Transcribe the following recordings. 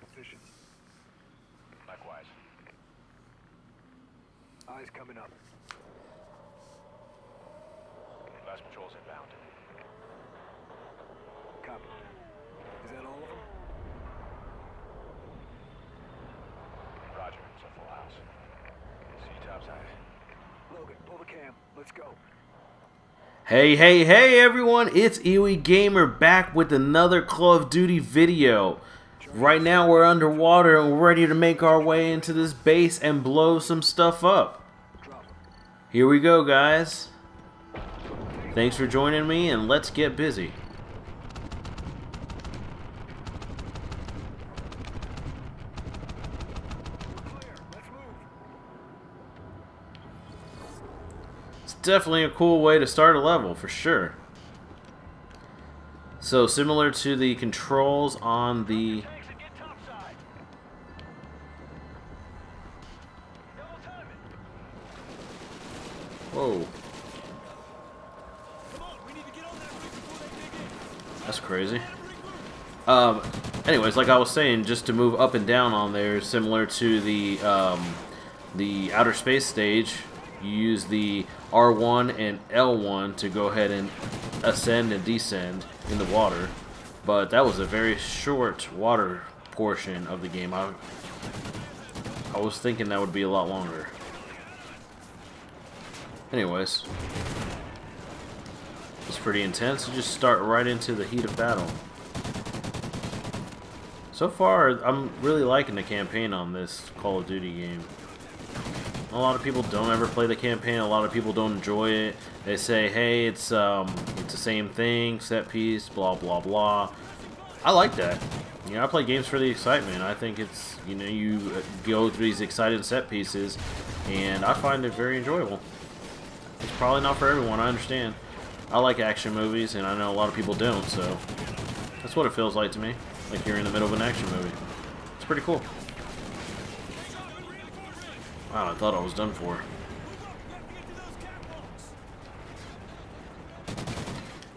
position. Likewise. Eyes coming up. Last patrol's inbound. Copy. Is that all of them? Roger, it's a full house. See you topside. Logan, pull the cam. Let's go. Hey, hey, hey everyone, it's Eiwi Gamer back with another Call of Duty video. Right now we're underwater and we're ready to make our way into this base and blow some stuff up. Here we go, guys. Thanks for joining me and let's get busy. It's definitely a cool way to start a level, for sure. So, similar to the controls on the... Tanks and get topside. Double time it. Whoa, Come on, we need to get on that rig before they dig in. that's crazy. Let 'em regroup. Um, anyways, like I was saying, just to move up and down on there, similar to the um, the outer space stage, you use the R1 and L1 to go ahead and ascend and descend in the water. But that was a very short water portion of the game. I, I was thinking that would be a lot longer. Anyways, it's pretty intense. You just start right into the heat of battle. So far, I'm really liking the campaign on this Call of Duty game. A lot of people don't ever play the campaign. A lot of people don't enjoy it. They say, "Hey, it's um, it's the same thing, set piece, blah blah blah." I like that. You know, I play games for the excitement. I think it's you know you uh, go through these exciting set pieces, and I find it very enjoyable. It's probably not for everyone. I understand. I like action movies, and I know a lot of people don't. So that's what it feels like to me. Like you're in the middle of an action movie. It's pretty cool. Wow, I thought I was done for.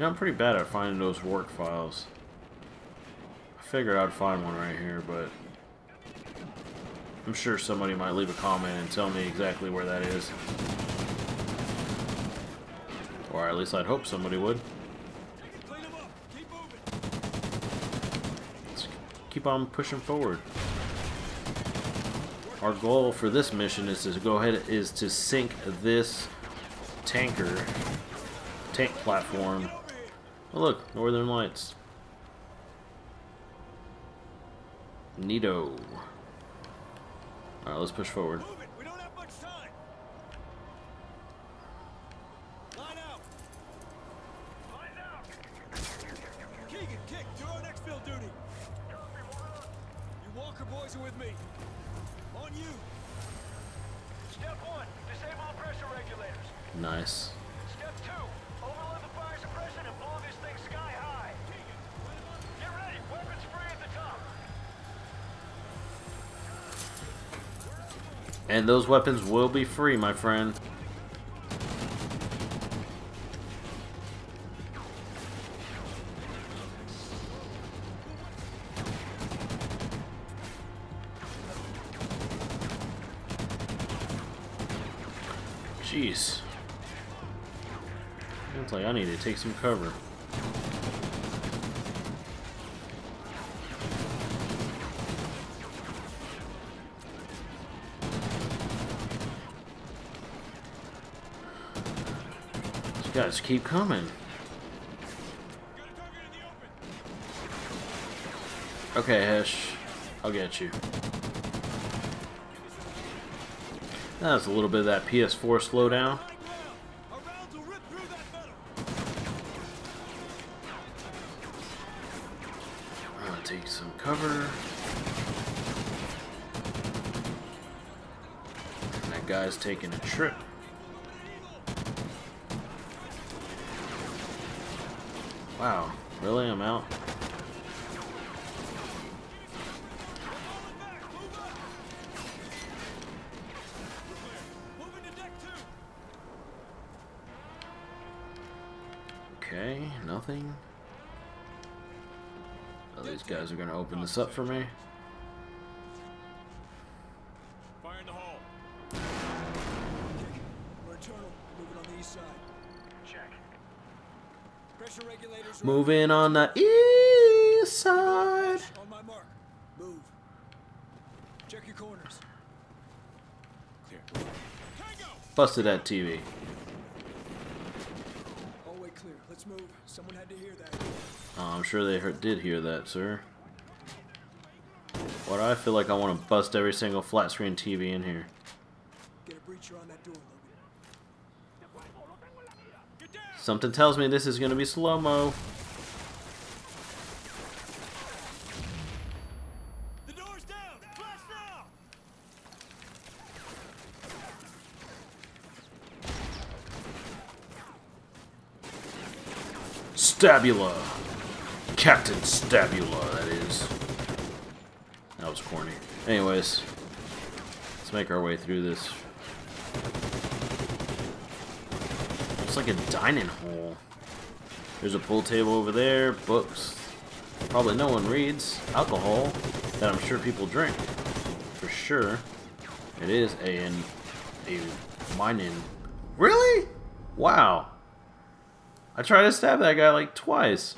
Yeah, I'm pretty bad at finding those work files. I figured I'd find one right here, but I'm sure somebody might leave a comment and tell me exactly where that is. Or at least I'd hope somebody would. Clean 'em up. Keep moving. Let's keep on pushing forward. Our goal for this mission is to go ahead is to sink this tanker tank platform. Oh look, Northern Lights. Neato. Alright, let's push forward. Top. And those weapons will be free, my friend. Jeez. Looks like I need to take some cover. These guys keep coming. Okay, Hesh. I'll get you. That's a little bit of that PS4 slowdown. Taking a trip. Wow, really? I'm out? Okay, nothing. Oh, these guys are gonna open this up for me. Moving on the east side. on my mark. Move. Check your corners. Clear. Tango! Busted that TV. Hallway clear. Let's move. Someone had to hear that. Oh, I'm sure they heard, did hear that, sir. What I feel like I want to bust every single flat screen TV in here. Get a breacher on that door, Logan. Something tells me this is going to be slow mo. The door's down! Flash now! Stabula. Captain Stabula, that is. That was corny. Anyways, let's make our way through this. It's like a dining hall. There's a pool table over there, books. Probably no one reads. Alcohol that I'm sure people drink. For sure. It is a, an, a mining. Really? Wow. I tried to stab that guy like twice.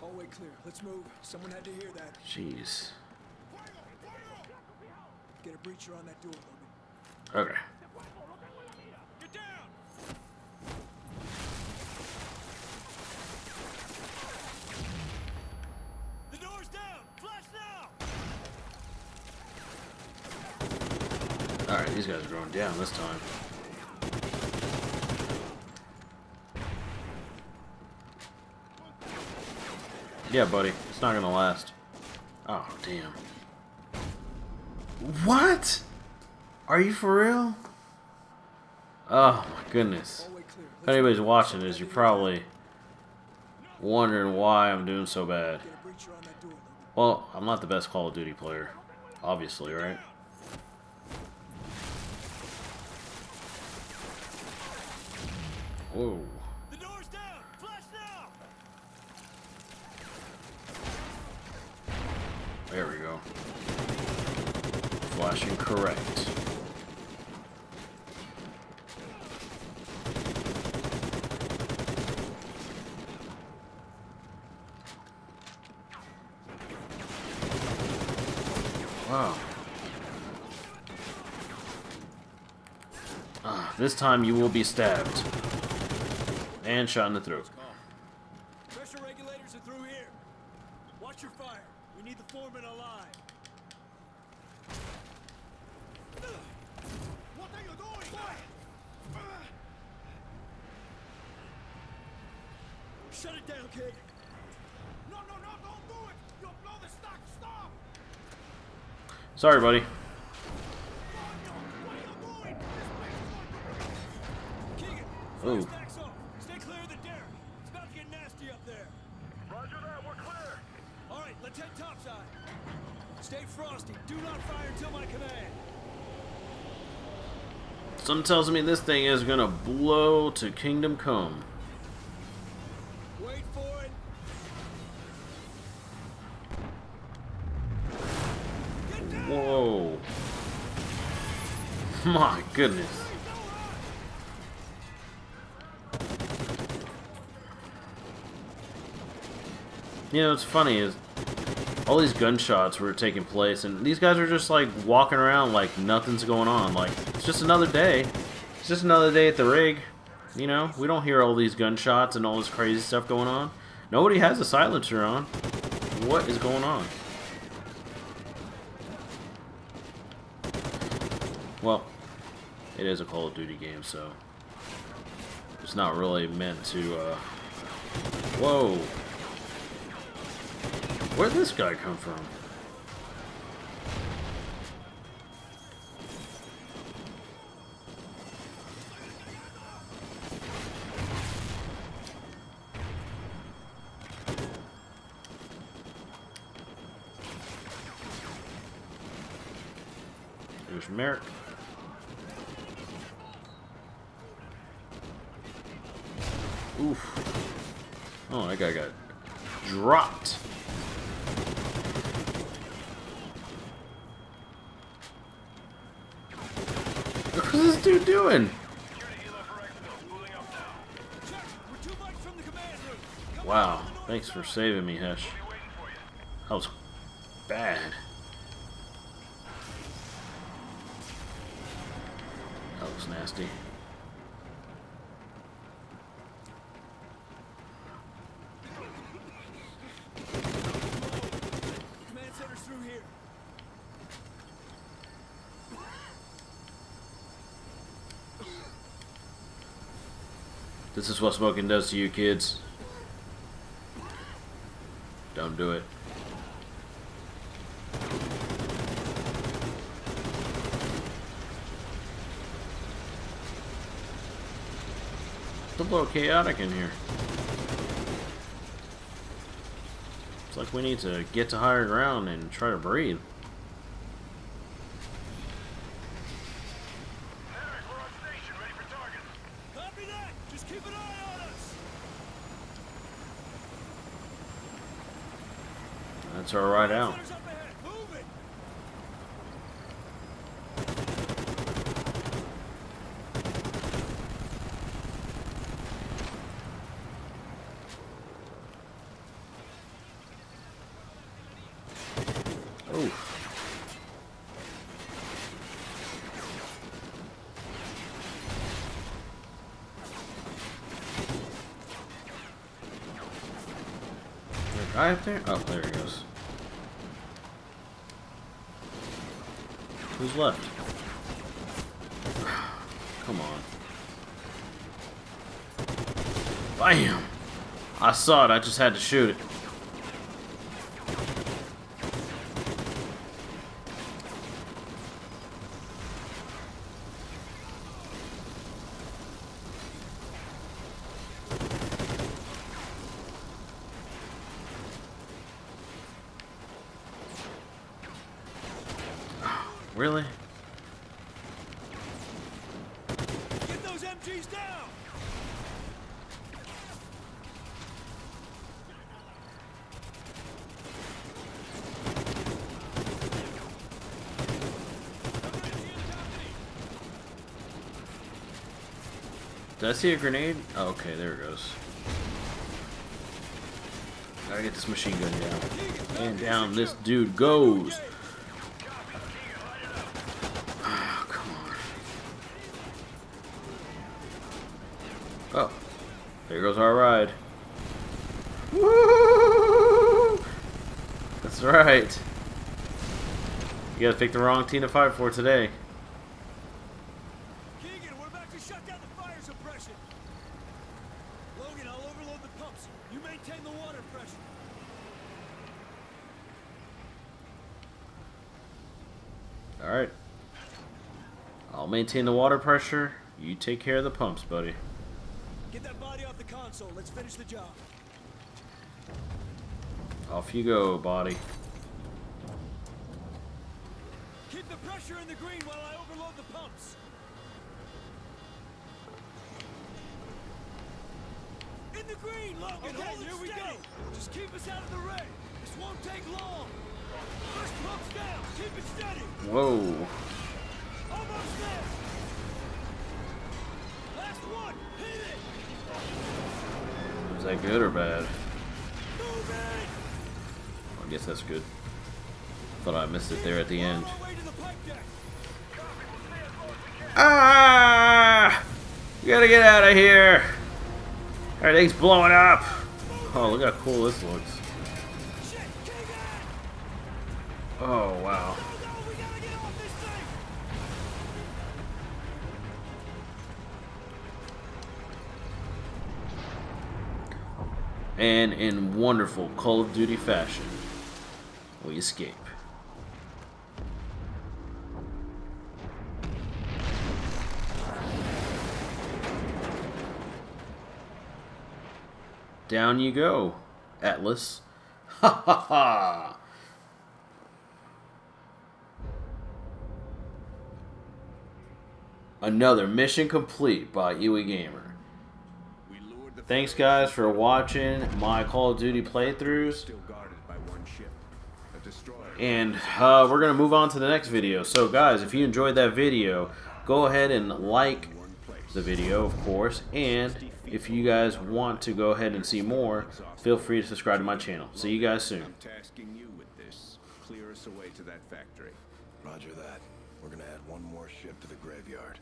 Hallway clear. Let's move. Someone had to hear that. Jeez. Get a breacher on that door, Logan. Okay. The door's down! Flash now! Alright, these guys are going down this time. Yeah, buddy. It's not gonna last. Oh, damn. What? Are you for real? Oh, my goodness. If anybody's watching this, you're probably wondering why I'm doing so bad. Well, I'm not the best Call of Duty player. Obviously, right? Whoa. The door's down! Flash now! There we go. Flashing correct. Wow. Ah, this time you will be stabbed. And shot in the throat. Pressure regulators are through here. Watch your fire. We need the foreman alive. What are you doing? Shut it down, kid. No, no, no, don't do it. You'll blow the stock. Stop. Sorry, buddy. What are you doing? Keegan, Ooh. There. Roger that, we're clear. All right, let's head topside. Stay frosty. Do not fire until my command. Something tells me this thing is gonna blow to Kingdom Come. Wait for it. Whoa. My goodness. You know, what's funny is all these gunshots were taking place, and these guys are just like walking around like nothing's going on. Like it's just another day. It's just another day at the rig. You know, we don't hear all these gunshots and all this crazy stuff going on. Nobody has a silencer on. What is going on? Well, it is a Call of Duty game, so it's not really meant to. Uh... Whoa! Where'd this guy come from? There's Merrick. Oof. Oh, that guy got dropped. What's this dude doing? Security helo for exfil, moving up now. Check. We're two mics from the command room. Wow. Thanks for saving me, Hesh. That was bad. That was nasty. Command center's through here. This is what smoking does to you kids. Don't do it. It's a little chaotic in here. It's like we need to get to higher ground and try to breathe. Henry, we're on station, ready for target. Copy that. Just keep an eye on us. That's our ride out. Center's up ahead. Move it. Oh. There a guy up there? Oh, there he goes. Who's left? Come on. Bam! I saw it, I just had to shoot it. Really? Get those MGs down. Did I see a grenade? Oh, okay, there it goes. Gotta get this machine gun down. And down this dude goes. Oh, come on. Oh, there goes our ride. Woo! That's right. You gotta pick the wrong team to fight for today. Keegan, we're about to shut down the fire suppression. Logan, I'll overload the pumps. You maintain the water pressure. Alright. I'll maintain the water pressure. You take care of the pumps, buddy. Get that body off the console. Let's finish the job. Off you go, body. Keep the pressure in the green while I overload the pumps. In the green, Logan. Okay, hold here we steady. go. Just keep us out of the ray. This won't take long. First pump's down. Keep it steady. Whoa. Almost there. Last one. Hit it. Was that good or bad? I guess that's good. Thought I missed it there at the end. On our way to the pipe deck. Ah! You gotta get out of here! Everything's blowing up! Oh, look how cool this looks. Oh, wow. Go, go. We gotta get off this thing. And in wonderful Call of Duty fashion, we escape. Down you go, Atlas. Ha ha ha! Another mission complete by Eiwi Gamer. We lured the Thanks, guys, for watching my Call of Duty playthroughs. still guarded by one ship. A destroyer. And uh, we're going to move on to the next video. So, guys, if you enjoyed that video, go ahead and like, the video, of course. And if you guys want to go ahead and see more, feel free to subscribe to my channel. See you guys soon. I'm tasking you with this. Clear us away to that factory. Roger that. We're gonna add one more ship to the graveyard.